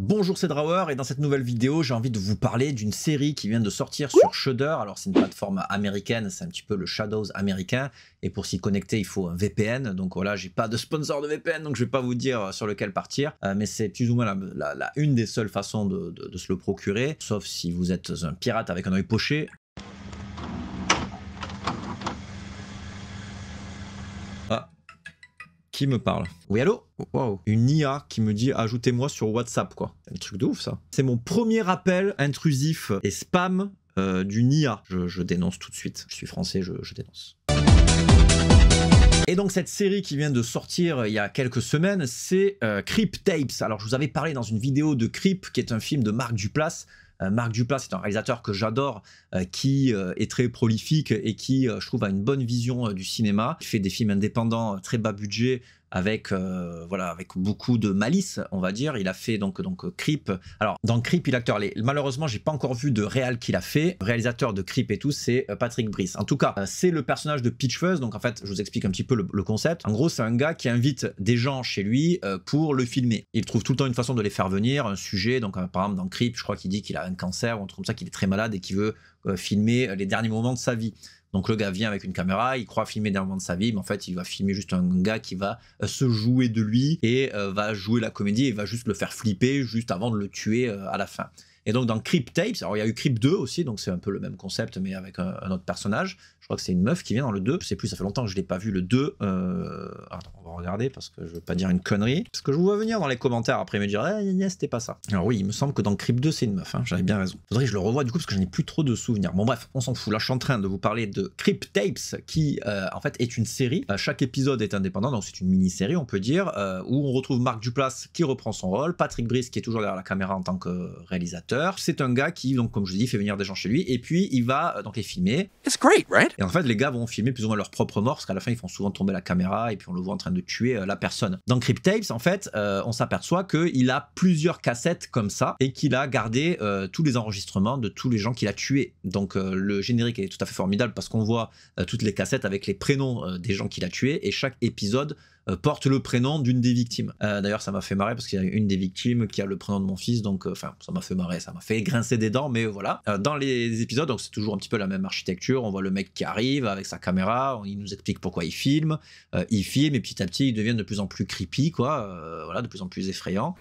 Bonjour c'est Drawer et dans cette nouvelle vidéo j'ai envie de vous parler d'une série qui vient de sortir sur Shudder. Alors c'est une plateforme américaine, c'est un petit peu le Shadows américain et pour s'y connecter il faut un VPN. Donc voilà j'ai pas de sponsor de VPN donc je vais pas vous dire sur lequel partir euh, mais c'est plus ou moins la, une des seules façons de, de se le procurer sauf si vous êtes un pirate avec un œil poché. Qui me parle Oui, allô? Wow. Une IA qui me dit ajoutez-moi sur WhatsApp, quoi. C'est un truc de ouf, ça. C'est mon premier appel intrusif et spam euh, d'une IA. Je, dénonce tout de suite. Je suis français, je, dénonce. Et donc cette série qui vient de sortir il y a quelques semaines, c'est euh, Creep Tapes. Alors je vous avais parlé dans une vidéo de Creep, qui est un film de Marc Duplass, euh, Marc Duplass c'est un réalisateur que j'adore, euh, qui euh, est très prolifique et qui, je trouve, a une bonne vision du cinéma. Il fait des films indépendants, très bas budget, avec euh, voilà avec beaucoup de malice on va dire. Il a fait donc donc Creep. Alors dans Creep il acteur. Les, malheureusement j'ai pas encore vu de réal qu'il a fait. Réalisateur de Creep et tout c'est euh, Patrick Brice. En tout cas euh, c'est le personnage de Peach Fuzz. Donc en fait je vous explique un petit peu le, concept. En gros c'est un gars qui invite des gens chez lui pour le filmer. Il trouve tout le temps une façon de les faire venir un sujet. Donc par exemple dans Creep je crois qu'il dit qu'il a un cancer ou un truc comme ça qu'il est très malade et qu'il veut filmer les derniers moments de sa vie donc le gars vient avec une caméra, il croit filmer des moments de sa vie, mais en fait il va filmer juste un gars qui va euh, se jouer de lui et euh, va jouer la comédie et va juste le faire flipper juste avant de le tuer euh, à la fin. Et donc dans Creep Tapes, alors il y a eu Creep 2 aussi, donc c'est un peu le même concept mais avec un, autre personnage. Je crois que c'est une meuf qui vient dans le 2. Je sais plus, ça fait longtemps que je l'ai pas vu le 2. Euh... Attends, on va regarder parce que je veux pas dire une connerie. Parce que je vous vois venir dans les commentaires après me dire eh, c'était pas ça. Alors oui, il me semble que dans Creep 2 c'est une meuf, hein, j'avais bien raison. Faudrait que je le revoie du coup parce que je n'ai plus trop de souvenirs. Bon bref, on s'en fout. Là je suis en train de vous parler de Creep Tapes qui euh, en fait est une série. Euh, chaque épisode est indépendant, donc c'est une mini-série on peut dire, où on retrouve Marc Duplass qui reprend son rôle, Patrick Brice qui est toujours derrière la caméra en tant que réalisateur. C'est un gars qui, donc, comme je dis, fait venir des gens chez lui et puis il va euh, donc les filmer. It's great, right? Et en fait, les gars vont filmer plus ou moins leur propre mort parce qu'à la fin, ils font souvent tomber la caméra et puis on le voit en train de tuer euh, la personne. Dans Crypt Tapes, en fait, euh, on s'aperçoit qu'il a plusieurs cassettes comme ça et qu'il a gardé tous les enregistrements de tous les gens qu'il a tués. Donc le générique est tout à fait formidable parce qu'on voit toutes les cassettes avec les prénoms des gens qu'il a tués et chaque épisode porte le prénom d'une des victimes. Euh, d'ailleurs, ça m'a fait marrer parce qu'il y a une des victimes qui a le prénom de mon fils, donc euh, enfin, ça m'a fait marrer, ça m'a fait grincer des dents, mais voilà. dans les épisodes, donc c'est toujours un petit peu la même architecture. On voit le mec qui arrive avec sa caméra, il nous explique pourquoi il filme, il filme et petit à petit, il devient de plus en plus creepy, quoi, voilà, de plus en plus effrayant.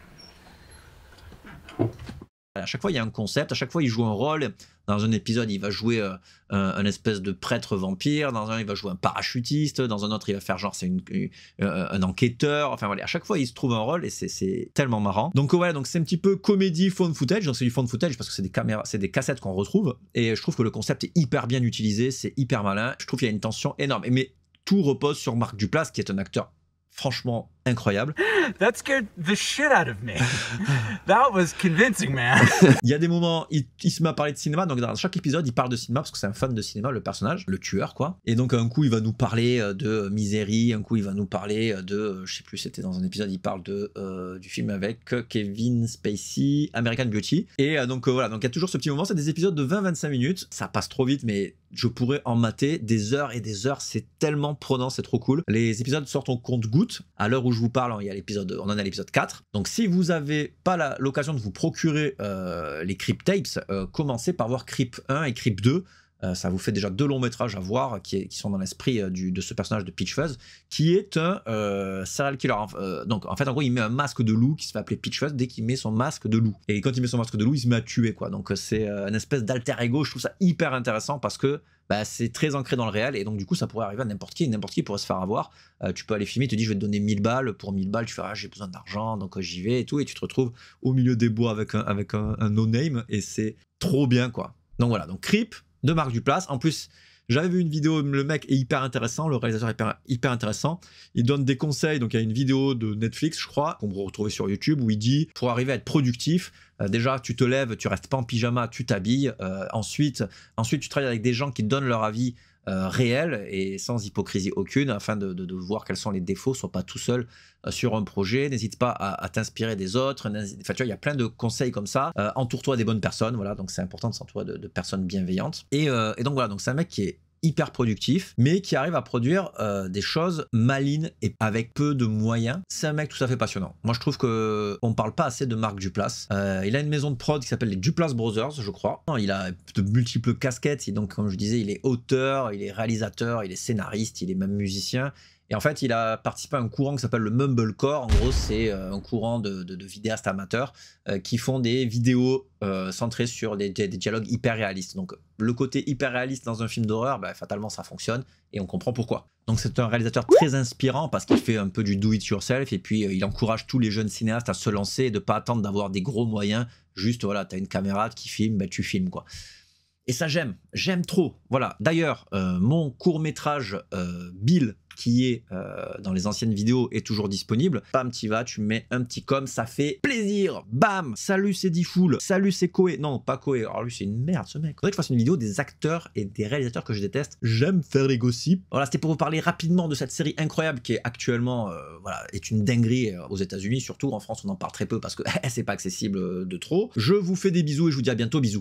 À chaque fois, il y a un concept, à chaque fois, il joue un rôle. Dans un épisode, il va jouer euh, un, espèce de prêtre vampire, dans un, il va jouer un parachutiste, dans un autre, il va faire genre, c'est euh, un enquêteur. Enfin voilà, à chaque fois, il se trouve un rôle et c'est tellement marrant. Donc voilà, donc c'est un petit peu comédie phone footage. Donc c'est du phone footage parce que c'est des caméras, c'est des cassettes qu'on retrouve. Et je trouve que le concept est hyper bien utilisé, c'est hyper malin. Je trouve qu'il y a une tension énorme. Mais tout repose sur Marc Duplass, qui est un acteur franchement incroyable. That scared the shit out of me. That was convincing, man. il y a des moments, il, se met à parler de cinéma, donc dans chaque épisode, il parle de cinéma parce que c'est un fan de cinéma, le personnage, le tueur, quoi. Et donc, un coup, il va nous parler euh, de Misery, un coup, il va nous parler euh, de, euh, je sais plus, c'était dans un épisode, il parle de, du film avec Kevin Spacey, American Beauty. Et donc, voilà, donc il y a toujours ce petit moment, c'est des épisodes de 20-25 minutes. Ça passe trop vite, mais je pourrais en mater des heures et des heures. C'est tellement prenant, c'est trop cool. Les épisodes sortent en compte-goutte. À l'heure où je vous parle, il y a l'épisode, on en a l'épisode 4. Donc si vous n'avez pas l'occasion de vous procurer euh, les Crypt Tapes, euh, commencez par voir Crypt 1 et Crypt 2. Euh, ça vous fait déjà deux longs métrages à voir qui, sont dans l'esprit de ce personnage de Peach Fuzz, qui est un serial killer. donc en fait, en gros, il met un masque de loup qui se fait appeler Peach Fuzz dès qu'il met son masque de loup. Et quand il met son masque de loup, il se met à tuer quoi. Donc c'est une espèce d'alter ego. Je trouve ça hyper intéressant parce que bah, c'est très ancré dans le réel et donc du coup ça pourrait arriver à n'importe qui, n'importe qui pourrait se faire avoir. Euh, tu peux aller filmer, tu te dis je vais te donner 1000 balles, pour 1000 balles tu fais ah, j'ai besoin d'argent donc euh, j'y vais et tout et tu te retrouves au milieu des bois avec un, avec un, no-name et c'est trop bien quoi. Donc voilà, donc Creep de Marc Duplass, en plus j'avais vu une vidéo, le mec est hyper intéressant, le réalisateur est hyper, hyper intéressant. Il donne des conseils, donc il y a une vidéo de Netflix, je crois, qu'on peut retrouver sur YouTube, où il dit pour arriver à être productif, euh, déjà tu te lèves, tu restes pas en pyjama, tu t'habilles. Euh, ensuite, ensuite tu travailles avec des gens qui donnent leur avis euh, réel et sans hypocrisie aucune afin de, voir quels sont les défauts, sois pas tout seul euh, sur un projet, n'hésite pas à, t'inspirer des autres, enfin tu vois, il y a plein de conseils comme ça, euh, entoure-toi des bonnes personnes, voilà, donc c'est important de s'entourer de, personnes bienveillantes. Et, et, donc voilà, donc c'est un mec qui est hyper productif, mais qui arrive à produire euh, des choses malines et avec peu de moyens. C'est un mec tout à fait passionnant. Moi, je trouve que on parle pas assez de Marc Duplass. Euh, il a une maison de prod qui s'appelle les Duplass Brothers, je crois. Il a de multiples casquettes. Et donc, comme je disais, il est auteur, il est réalisateur, il est scénariste, il est même musicien. Et en fait, il a participé à un courant qui s'appelle le Mumblecore. En gros, c'est euh, un courant de, vidéastes amateurs euh, qui font des vidéos euh, centrées sur des, des, dialogues hyper réalistes. Donc, le côté hyper réaliste dans un film d'horreur, bah, fatalement, ça fonctionne et on comprend pourquoi. Donc, c'est un réalisateur très inspirant parce qu'il fait un peu du do-it-yourself et puis il encourage tous les jeunes cinéastes à se lancer et de pas attendre d'avoir des gros moyens. Juste, voilà, tu as une caméra qui filme, bah, tu filmes, quoi. Et ça, j'aime. J'aime trop. Voilà. D'ailleurs, euh, mon court métrage euh, Bill, qui est euh, dans les anciennes vidéos, est toujours disponible. Bam, tu vas, tu mets un petit com, ça fait plaisir. Bam Salut, c'est Diffoul. Salut, c'est Koé. Non, pas Koé. Alors lui, c'est une merde, ce mec. Faudrait que je fasse une vidéo des acteurs et des réalisateurs que je déteste. J'aime faire les gossips. Voilà, c'était pour vous parler rapidement de cette série incroyable qui est actuellement, voilà, est une dinguerie aux États-Unis. Surtout en France, on en parle très peu parce que c'est pas accessible de trop. Je vous fais des bisous et je vous dis à bientôt. Bisous.